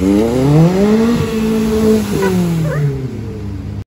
Mm-hmm.